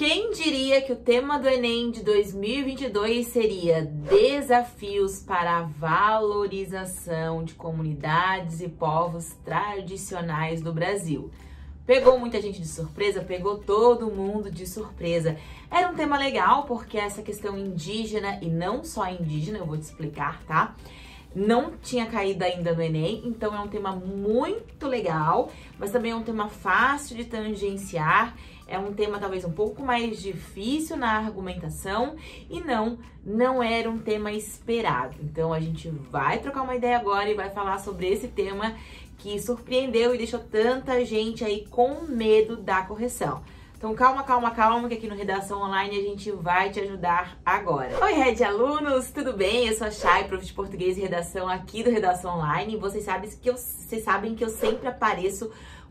Quem diria que o tema do Enem de 2022 seria desafios para a valorização de comunidades e povos tradicionais do Brasil? Pegou muita gente de surpresa, pegou todo mundo de surpresa. Era um tema legal porque essa questão indígena e não só indígena, eu vou te explicar, tá? Não tinha caído ainda no Enem, então é um tema muito legal, mas também é um tema fácil de tangenciar, é um tema talvez um pouco mais difícil na argumentação e não, não era um tema esperado. Então a gente vai trocar uma ideia agora e vai falar sobre esse tema que surpreendeu e deixou tanta gente aí com medo da correção. Então calma, calma, calma, que aqui no Redação Online a gente vai te ajudar agora. Oi, Red Alunos, tudo bem? Eu sou a Chay, prof de Português e Redação aqui do Redação Online. E vocês sabem que eu, vocês sabem que eu sempre apareço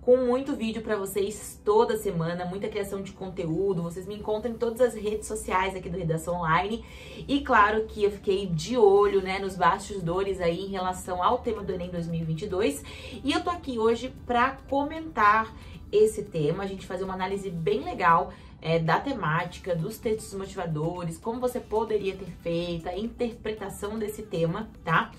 com muito vídeo para vocês toda semana, muita criação de conteúdo. Vocês me encontram em todas as redes sociais aqui do Redação Online. E claro que eu fiquei de olho, né, nos bastidores aí em relação ao tema do Enem 2022. E eu tô aqui hoje para comentar esse tema, a gente fazer uma análise bem legal é, da temática, dos textos motivadores, como você poderia ter feito, a interpretação desse tema, tá?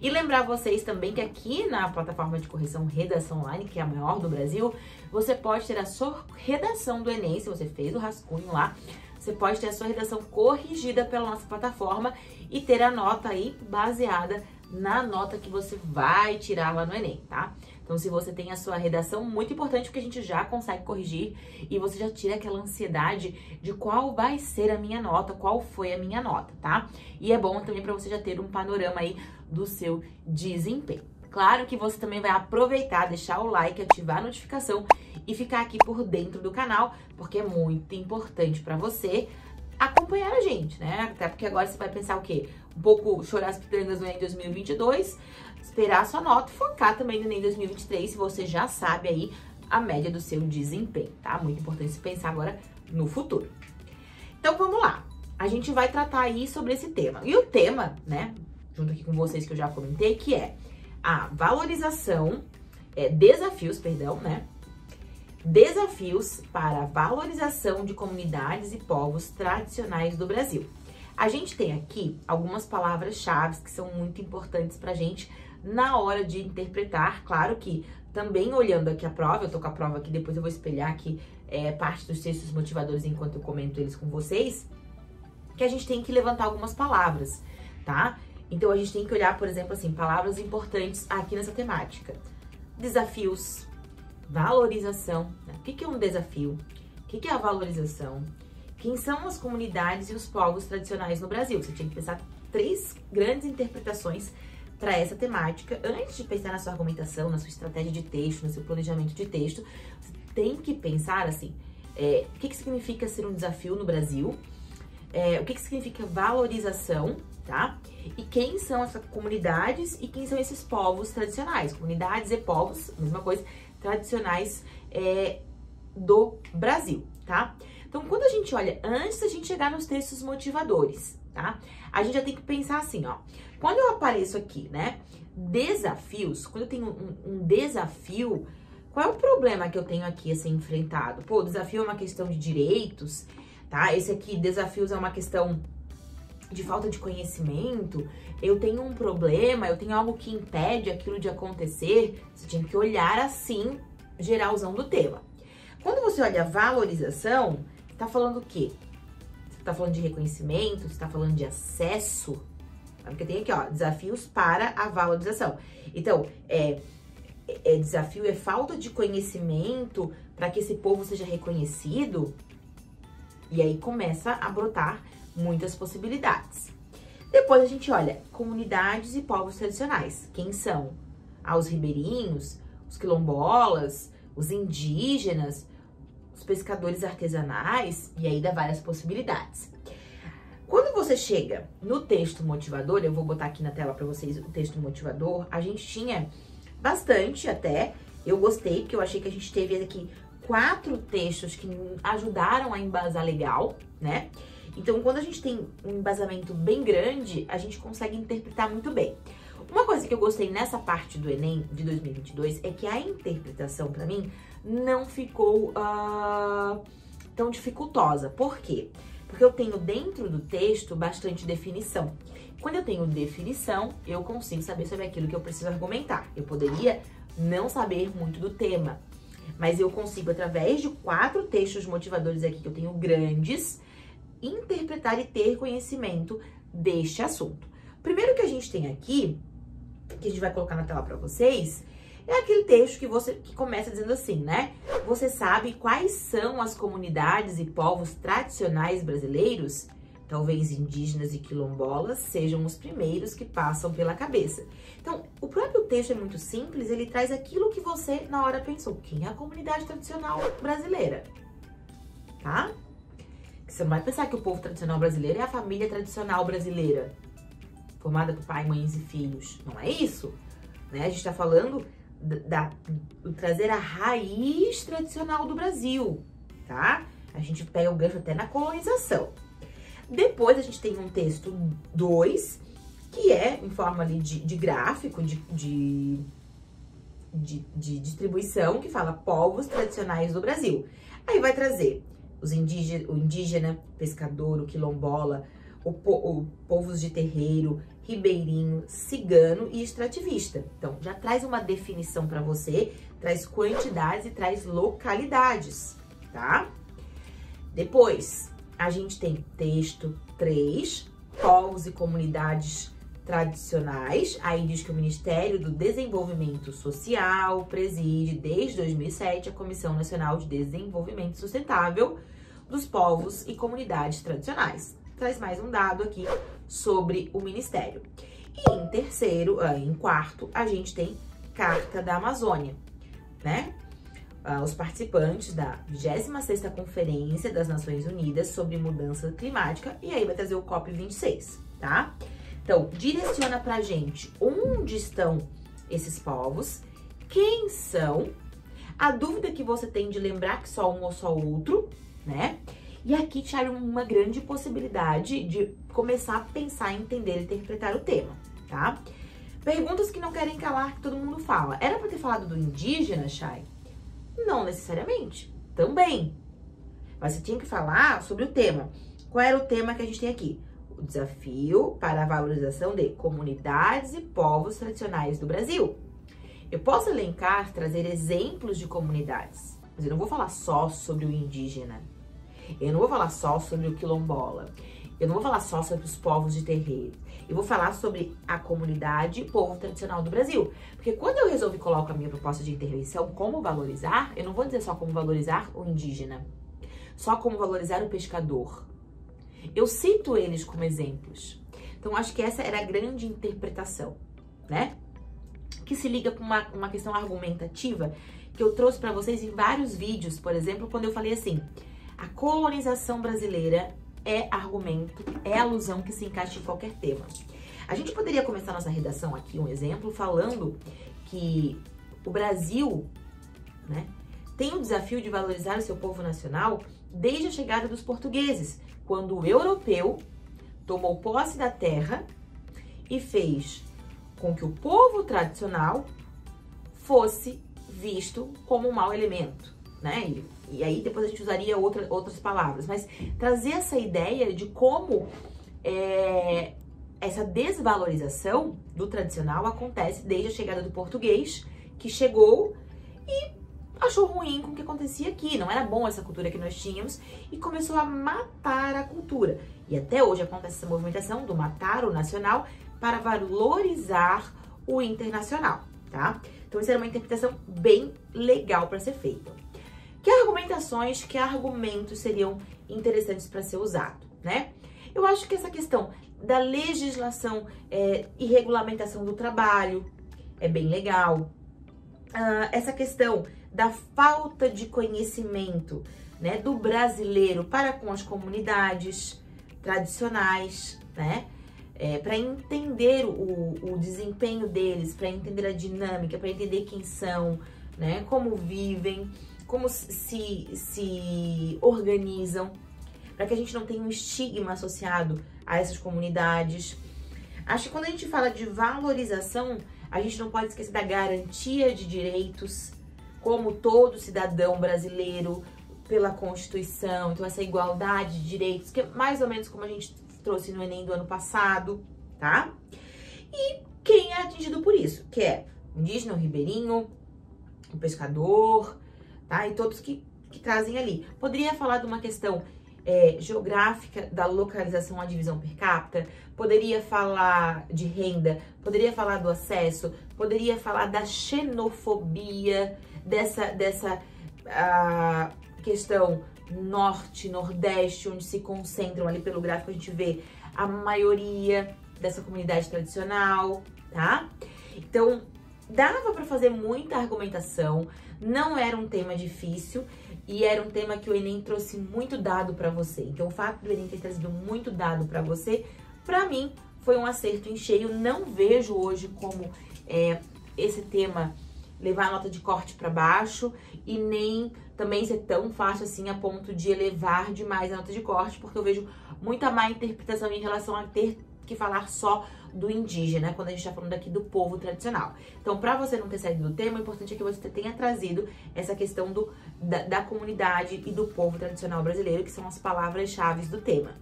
E lembrar vocês também que aqui na plataforma de correção Redação Online, que é a maior do Brasil, você pode ter a sua redação do Enem, se você fez o rascunho lá, você pode ter a sua redação corrigida pela nossa plataforma e ter a nota aí baseada na nota que você vai tirar lá no Enem, tá? Então, se você tem a sua redação, muito importante porque a gente já consegue corrigir e você já tira aquela ansiedade de qual vai ser a minha nota, qual foi a minha nota, tá? E é bom também para você já ter um panorama aí do seu desempenho. Claro que você também vai aproveitar, deixar o like, ativar a notificação e ficar aqui por dentro do canal, porque é muito importante para você acompanhar a gente, né? Até porque agora você vai pensar o quê? Um pouco chorar as pitangas no Enem 2022, esperar a sua nota e focar também no Enem 2023, se você já sabe aí a média do seu desempenho, tá? Muito importante se pensar agora no futuro. Então vamos lá. A gente vai tratar aí sobre esse tema. E o tema, né, junto aqui com vocês que eu já comentei, que é a valorização, é, desafios, perdão, né, Desafios para valorização de comunidades e povos tradicionais do Brasil. A gente tem aqui algumas palavras-chave que são muito importantes para a gente na hora de interpretar. Claro que também olhando aqui a prova, eu tô com a prova aqui, depois eu vou espelhar aqui é, parte dos textos motivadores enquanto eu comento eles com vocês, que a gente tem que levantar algumas palavras, tá? Então a gente tem que olhar, por exemplo, assim, palavras importantes aqui nessa temática. Desafios, valorização. Né? O que é um desafio? O que é a valorização? Quem são as comunidades e os povos tradicionais no Brasil? Você tinha que pensar três grandes interpretações para essa temática. Antes de pensar na sua argumentação, na sua estratégia de texto, no seu planejamento de texto, você tem que pensar assim: é, o que, que significa ser um desafio no Brasil? É, o que, que significa valorização, tá? E quem são essas comunidades e quem são esses povos tradicionais? Comunidades e povos, mesma coisa, tradicionais é, do Brasil, tá? Então, quando a gente olha, antes da gente chegar nos textos motivadores, tá? A gente já tem que pensar assim, ó. Quando eu apareço aqui, né? Desafios, quando eu tenho um, um desafio, qual é o problema que eu tenho aqui a ser enfrentado? Pô, desafio é uma questão de direitos, tá? Esse aqui, desafios é uma questão de falta de conhecimento, eu tenho um problema, eu tenho algo que impede aquilo de acontecer, você tinha que olhar assim, geralzão do tema. Quando você olha valorização, tá falando o quê? Você tá falando de reconhecimento, você tá falando de acesso, porque tem aqui, ó, desafios para a valorização. Então, é, é desafio é falta de conhecimento para que esse povo seja reconhecido. E aí começa a brotar muitas possibilidades. Depois a gente olha comunidades e povos tradicionais. Quem são? Ah, os ribeirinhos, os quilombolas, os indígenas, os pescadores artesanais, e aí dá várias possibilidades. Quando você chega no texto motivador, eu vou botar aqui na tela para vocês o texto motivador, a gente tinha bastante até, eu gostei, porque eu achei que a gente teve aqui quatro textos que ajudaram a embasar legal, né? Então, quando a gente tem um embasamento bem grande, a gente consegue interpretar muito bem. Uma coisa que eu gostei nessa parte do Enem de 2022 é que a interpretação, para mim, não ficou uh, tão dificultosa. Por quê? Porque eu tenho dentro do texto bastante definição. Quando eu tenho definição, eu consigo saber sobre aquilo que eu preciso argumentar. Eu poderia não saber muito do tema, mas eu consigo, através de quatro textos motivadores aqui que eu tenho grandes, interpretar e ter conhecimento deste assunto. Primeiro que a gente tem aqui, que a gente vai colocar na tela para vocês, é aquele texto que você que começa dizendo assim, né? Você sabe quais são as comunidades e povos tradicionais brasileiros? Talvez indígenas e quilombolas sejam os primeiros que passam pela cabeça. Então, o próprio texto é muito simples, ele traz aquilo que você na hora pensou. Quem é a comunidade tradicional brasileira? Tá? Você não vai pensar que o povo tradicional brasileiro é a família tradicional brasileira, formada por pai, mães e filhos. Não é isso. Né? A gente está falando da, da, trazer a raiz tradicional do Brasil, tá? A gente pega o gancho até na colonização. Depois a gente tem um texto 2, que é em forma ali de, de gráfico, de, de, de, de distribuição, que fala povos tradicionais do Brasil. Aí vai trazer os indígena, o indígena, pescador, o quilombola, o, o povos de terreiro, ribeirinho, cigano e extrativista. Então, já traz uma definição para você, traz quantidades e traz localidades, tá? Depois, a gente tem texto 3, povos e comunidades tradicionais. Aí diz que o Ministério do Desenvolvimento Social preside desde 2007 a Comissão Nacional de Desenvolvimento Sustentável dos Povos e Comunidades Tradicionais. Traz mais um dado aqui sobre o Ministério. E em terceiro, ah, em quarto, a gente tem Carta da Amazônia, né? Ah, os participantes da 26ª Conferência das Nações Unidas sobre Mudança Climática, e aí vai trazer o COP26, tá? Então, direciona pra gente onde estão esses povos, quem são, a dúvida que você tem de lembrar que só um ou só outro, né? E aqui te abre uma grande possibilidade de começar a pensar, entender e interpretar o tema, tá? Perguntas que não querem calar, que todo mundo fala. Era para ter falado do indígena, Chay? Não necessariamente. Também. Mas você tinha que falar sobre o tema. Qual era o tema que a gente tem aqui? O desafio para a valorização de comunidades e povos tradicionais do Brasil. Eu posso elencar, trazer exemplos de comunidades, mas eu não vou falar só sobre o indígena. Eu não vou falar só sobre o quilombola. Eu não vou falar só sobre os povos de terreiro. Eu vou falar sobre a comunidade povo tradicional do Brasil. Porque quando eu resolvi colocar a minha proposta de intervenção como valorizar, eu não vou dizer só como valorizar o indígena, só como valorizar o pescador. Eu cito eles como exemplos. Então, acho que essa era a grande interpretação, né? Que se liga com uma, uma questão argumentativa que eu trouxe para vocês em vários vídeos, por exemplo, quando eu falei assim: a colonização brasileira é argumento, é alusão que se encaixa em qualquer tema. A gente poderia começar nossa redação aqui, um exemplo, falando que o Brasil né, tem o desafio de valorizar o seu povo nacional desde a chegada dos portugueses, quando o europeu tomou posse da terra e fez com que o povo tradicional fosse visto como um mau elemento, né? E e aí depois a gente usaria outra, outras palavras, mas trazer essa ideia de como é, essa desvalorização do tradicional acontece desde a chegada do português, que chegou achou ruim com o que acontecia aqui, não era bom essa cultura que nós tínhamos e começou a matar a cultura. E até hoje acontece essa movimentação do matar o nacional para valorizar o internacional, tá? Então, isso era uma interpretação bem legal para ser feita. Que argumentações, que argumentos seriam interessantes para ser usado, né? Eu acho que essa questão da legislação é, e regulamentação do trabalho é bem legal. Ah, essa questão da falta de conhecimento né, do brasileiro para com as comunidades tradicionais, né? É, para entender o, o desempenho deles, para entender a dinâmica, para entender quem são, né? Como vivem como se, se organizam, para que a gente não tenha um estigma associado a essas comunidades. Acho que quando a gente fala de valorização, a gente não pode esquecer da garantia de direitos, como todo cidadão brasileiro pela Constituição, então essa igualdade de direitos, que é mais ou menos como a gente trouxe no Enem do ano passado, tá? E quem é atingido por isso, que é o indígena, o ribeirinho, o pescador, tá? E todos que, que trazem ali. Poderia falar de uma questão é, geográfica da localização à divisão per capita, poderia falar de renda, poderia falar do acesso, poderia falar da xenofobia, dessa, dessa a, questão norte, nordeste, onde se concentram ali pelo gráfico, a gente vê a maioria dessa comunidade tradicional, tá? Então, dava para fazer muita argumentação, não era um tema difícil e era um tema que o Enem trouxe muito dado para você. Então, o fato do Enem ter trazido muito dado para você, para mim, foi um acerto em cheio. Não vejo hoje como é, esse tema levar a nota de corte para baixo e nem também ser tão fácil assim a ponto de elevar demais a nota de corte, porque eu vejo muita má interpretação em relação a ter que falar só do indígena, quando a gente está falando aqui do povo tradicional. Então, para você não ter saído do tema, o importante é que você tenha trazido essa questão do, da, da comunidade e do povo tradicional brasileiro, que são as palavras-chave do tema,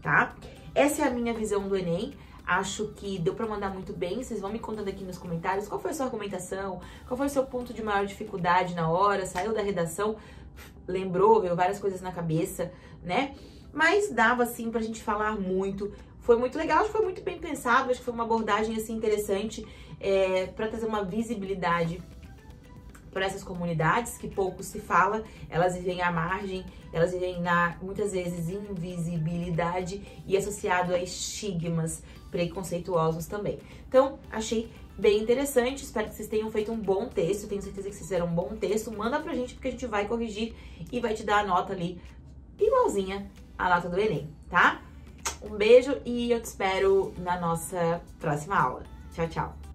tá? Essa é a minha visão do Enem. Acho que deu para mandar muito bem. Vocês vão me contando aqui nos comentários qual foi a sua argumentação, qual foi o seu ponto de maior dificuldade na hora, saiu da redação, lembrou, veio várias coisas na cabeça, né? Mas dava assim pra gente falar muito. Foi muito legal, acho que foi muito bem pensado, acho que foi uma abordagem assim interessante é, para trazer uma visibilidade para essas comunidades que pouco se fala, elas vivem à margem, elas vivem na muitas vezes invisibilidade e associado a estigmas preconceituosos também. Então, achei bem interessante, espero que vocês tenham feito um bom texto, tenho certeza que vocês fizeram um bom texto, manda pra gente porque a gente vai corrigir e vai te dar a nota ali igualzinha à nota do Enem, tá? Um beijo e eu te espero na nossa próxima aula. Tchau, tchau!